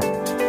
Bye.